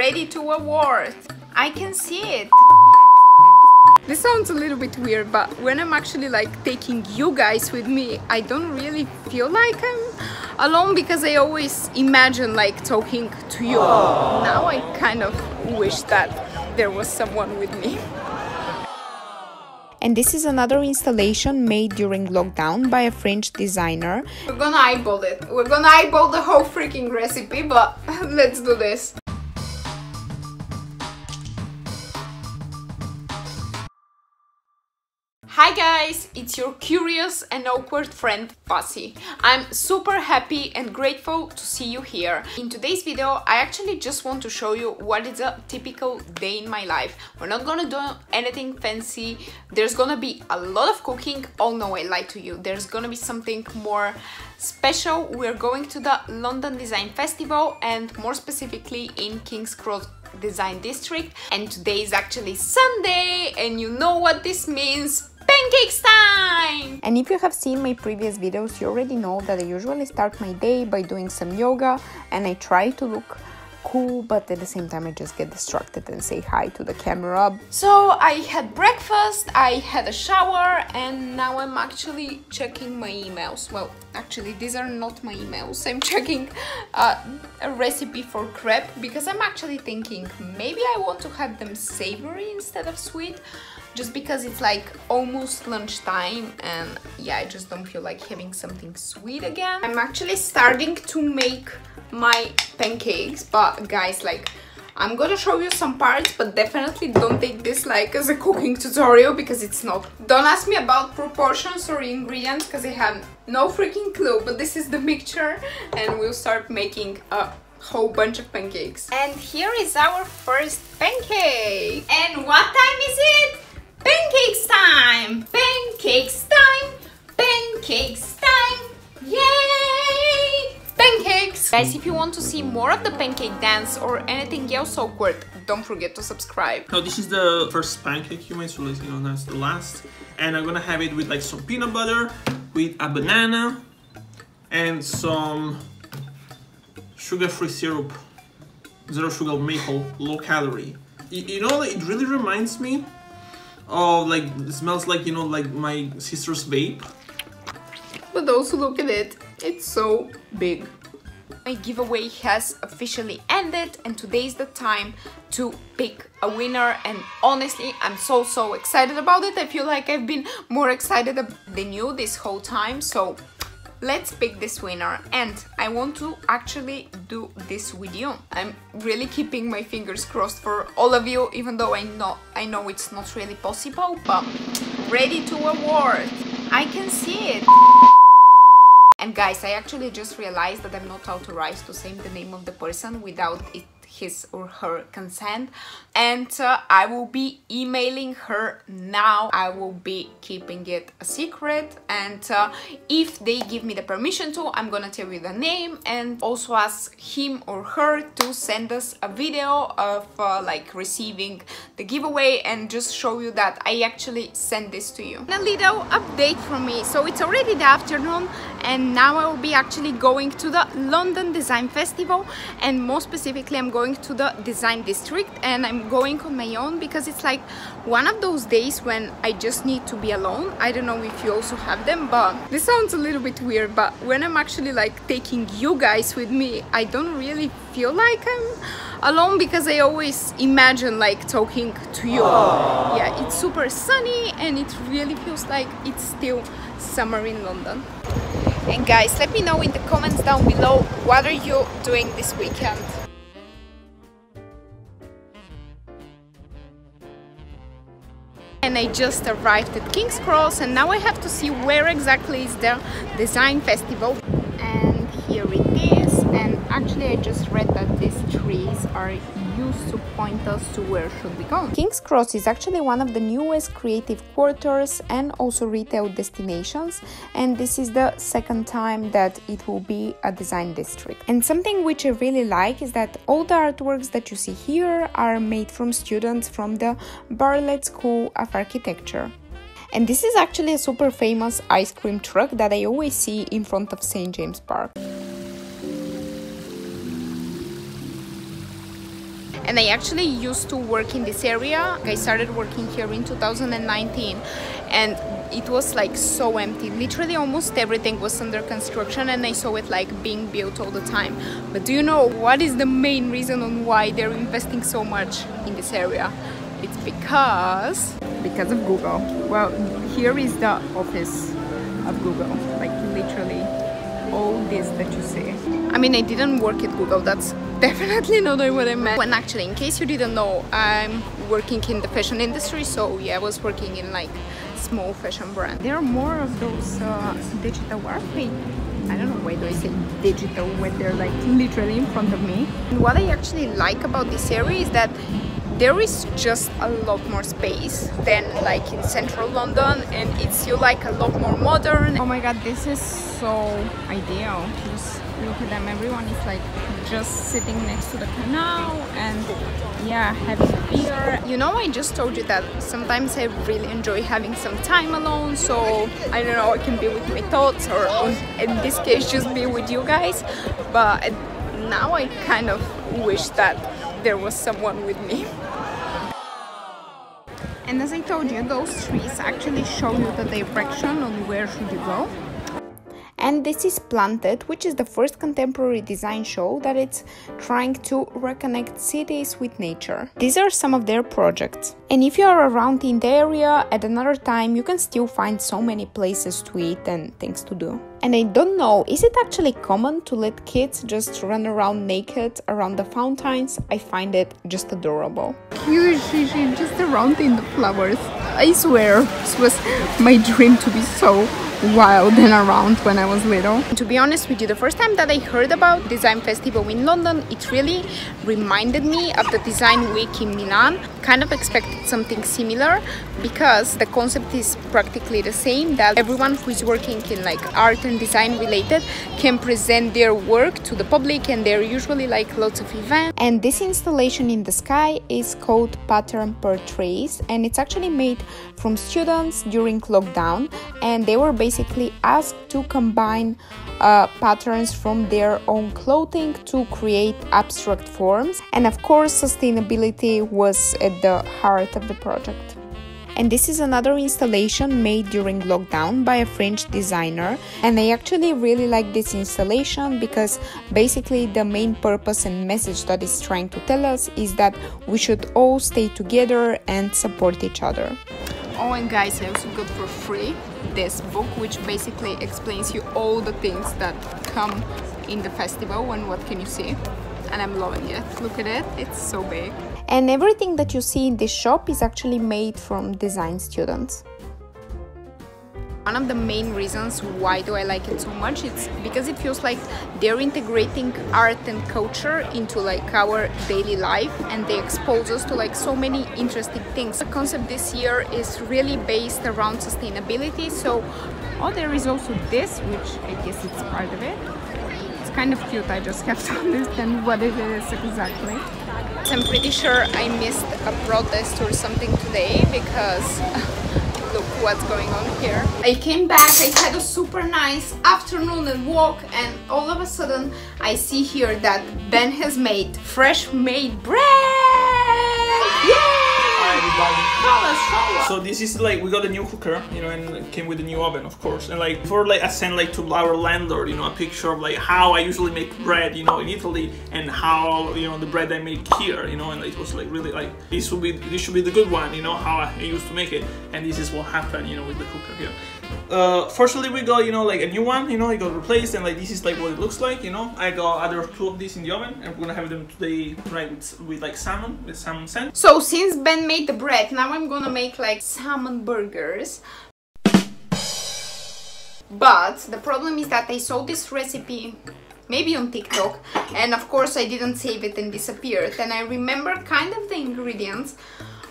ready to award. I can see it. This sounds a little bit weird, but when I'm actually like taking you guys with me, I don't really feel like I'm alone because I always imagine like talking to you. Aww. Now I kind of wish that there was someone with me. And this is another installation made during lockdown by a French designer. We're gonna eyeball it. We're gonna eyeball the whole freaking recipe, but let's do this. Hi guys, it's your curious and awkward friend Vasi. I'm super happy and grateful to see you here. In today's video, I actually just want to show you what is a typical day in my life. We're not gonna do anything fancy. There's gonna be a lot of cooking. Oh no, I lied to you. There's gonna be something more special. We're going to the London Design Festival and more specifically in King's Cross Design District and today is actually Sunday and you know what this means pancakes time! And if you have seen my previous videos, you already know that I usually start my day by doing some yoga and I try to look cool but at the same time I just get distracted and say hi to the camera. So I had breakfast, I had a shower and now I'm actually checking my emails. Well, actually these are not my emails. I'm checking uh, a recipe for crepe because I'm actually thinking maybe I want to have them savory instead of sweet just because it's like almost lunchtime and yeah I just don't feel like having something sweet again. I'm actually starting to make my pancakes but guys like I'm gonna show you some parts but definitely don't take this like as a cooking tutorial because it's not. Don't ask me about proportions or ingredients because I have no freaking clue but this is the mixture and we'll start making a whole bunch of pancakes. And here is our first pancake. And what time is it Pancakes time! Pancakes time! Pancakes time! Yay! Pancakes! Guys, if you want to see more of the pancake dance or anything else awkward, don't forget to subscribe. Now this is the first pancake you made, so let's the last. And I'm gonna have it with like some peanut butter, with a banana, and some sugar-free syrup, zero sugar maple, low calorie. You, you know, it really reminds me Oh, like it smells like you know, like my sister's vape. But also look at it, it's so big. My giveaway has officially ended and today is the time to pick a winner and honestly I'm so so excited about it. I feel like I've been more excited than you this whole time so let's pick this winner and I want to actually do this with you. I'm really keeping my fingers crossed for all of you even though I know I know it's not really possible but ready to award. I can see it. And guys, I actually just realized that I'm not authorized to say the name of the person without it his or her consent. And uh, I will be emailing her now. I will be keeping it a secret. And uh, if they give me the permission to I'm gonna tell you the name and also ask him or her to send us a video of uh, like receiving the giveaway and just show you that I actually sent this to you. A little update from me. So it's already the afternoon and now I will be actually going to the London Design Festival and more specifically I'm going to the Design District and I'm going on my own because it's like one of those days when I just need to be alone. I don't know if you also have them but this sounds a little bit weird but when I'm actually like taking you guys with me I don't really feel like I'm alone because I always imagine like talking to you. Aww. Yeah, it's super sunny and it really feels like it's still summer in London. And guys, let me know in the comments down below what are you doing this weekend. And I just arrived at King's Cross and now I have to see where exactly is the design festival. And here it is and actually I just read that these trees are used to point us to where should we go. King's Cross is actually one of the newest creative quarters and also retail destinations and this is the second time that it will be a design district. And something which I really like is that all the artworks that you see here are made from students from the Bartlett School of Architecture. And this is actually a super famous ice cream truck that I always see in front of St. James Park. And I actually used to work in this area. I started working here in 2019 and it was like so empty. Literally almost everything was under construction and I saw it like being built all the time. But do you know what is the main reason on why they're investing so much in this area? It's because because of Google. Well here is the office of Google like literally all this that you see I mean I didn't work at Google that's definitely not what I meant when actually in case you didn't know I'm working in the fashion industry so yeah I was working in like small fashion brand. There are more of those uh, digital art I don't know why do I say digital when they're like literally in front of me. And what I actually like about this area is that there is just a lot more space than like in central London and it's you like a lot more modern. Oh my god, this is so ideal. Just look at them, everyone is like just sitting next to the canal and yeah, having a beer. You know, I just told you that sometimes I really enjoy having some time alone, so I don't know, I can be with my thoughts or in this case just be with you guys, but now I kind of wish that there was someone with me. And as I told you, those trees actually show you the direction on where should you go and this is Planted, which is the first contemporary design show that it's trying to reconnect cities with nature. These are some of their projects. And if you are around in the area at another time, you can still find so many places to eat and things to do. And I don't know, is it actually common to let kids just run around naked around the fountains? I find it just adorable. Cute, just around in the flowers. I swear, this was my dream to be so wild and around when I was little. To be honest with you, the first time that I heard about Design Festival in London, it really reminded me of the Design Week in Milan. Kind of expected something similar because the concept is practically the same that everyone who is working in like art and design related can present their work to the public and there are usually like lots of events. And this installation in the sky is called Pattern Portraits and it's actually made from students during lockdown and they were basically asked to combine uh, patterns from their own clothing to create abstract forms. And of course sustainability was at the heart of the project. And this is another installation made during lockdown by a French designer. And I actually really like this installation because basically the main purpose and message that it's trying to tell us is that we should all stay together and support each other. Oh and guys I also got for free this book which basically explains you all the things that come in the festival and what can you see and I'm loving it. Look at it, it's so big and everything that you see in this shop is actually made from design students. One of the main reasons why do I like it so much it's because it feels like they're integrating art and culture into like our daily life and they expose us to like so many interesting things. The concept this year is really based around sustainability so oh there is also this which I guess it's part of it. It's kind of cute I just have to understand what it is exactly. I'm pretty sure I missed a protest or something today because what's going on here. I came back, I had a super nice afternoon and walk and all of a sudden I see here that Ben has made fresh made bread! Yay! So this is like we got a new cooker, you know, and came with a new oven, of course. And like before, like I sent like to our landlord, you know, a picture of like how I usually make bread, you know, in Italy, and how you know the bread I make here, you know, and it was like really like this would be this should be the good one, you know, how I used to make it, and this is what happened, you know, with the cooker here uh, fortunately we got you know like a new one you know it got replaced and like this is like what it looks like you know. I got other two of these in the oven and we're gonna have them today right with, with like salmon with salmon scent. So since Ben made the bread now I'm gonna make like salmon burgers. But the problem is that I saw this recipe maybe on TikTok and of course I didn't save it and disappeared. And I remember kind of the ingredients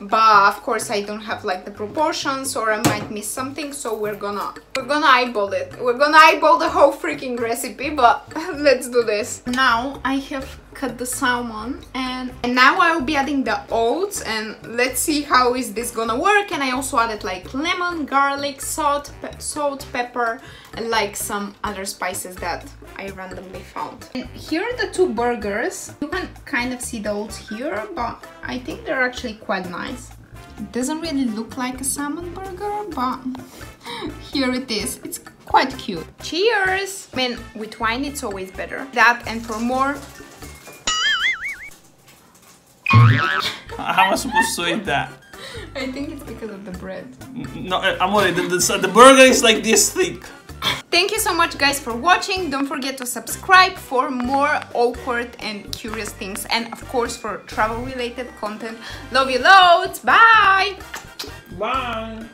but of course I don't have like the proportions or I might miss something so we're gonna we're gonna eyeball it. We're gonna eyeball the whole freaking recipe but let's do this. Now I have cut the salmon and, and now I will be adding the oats and let's see how is this gonna work and I also added like lemon garlic salt pe salt pepper and like some other spices that I randomly found and here are the two burgers you can kind of see those here, but I think they're actually quite nice. It doesn't really look like a salmon burger, but here it is. It's quite cute. Cheers! I mean, with wine it's always better. That and for more... How am I supposed to eat that? I think it's because of the bread. No, eh, amore, the, the, the burger is like this thick. Thank you so much guys for watching. Don't forget to subscribe for more awkward and curious things and of course for travel related content. Love you loads. Bye! Bye!